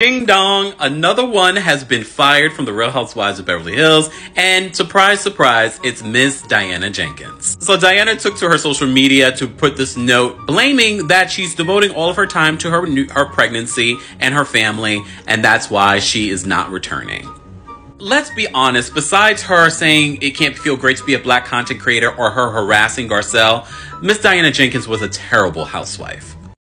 Ding dong, another one has been fired from the Real Housewives of Beverly Hills, and surprise, surprise, it's Miss Diana Jenkins. So Diana took to her social media to put this note blaming that she's devoting all of her time to her new, her pregnancy and her family, and that's why she is not returning. Let's be honest, besides her saying it can't feel great to be a black content creator or her harassing Garcelle, Miss Diana Jenkins was a terrible housewife.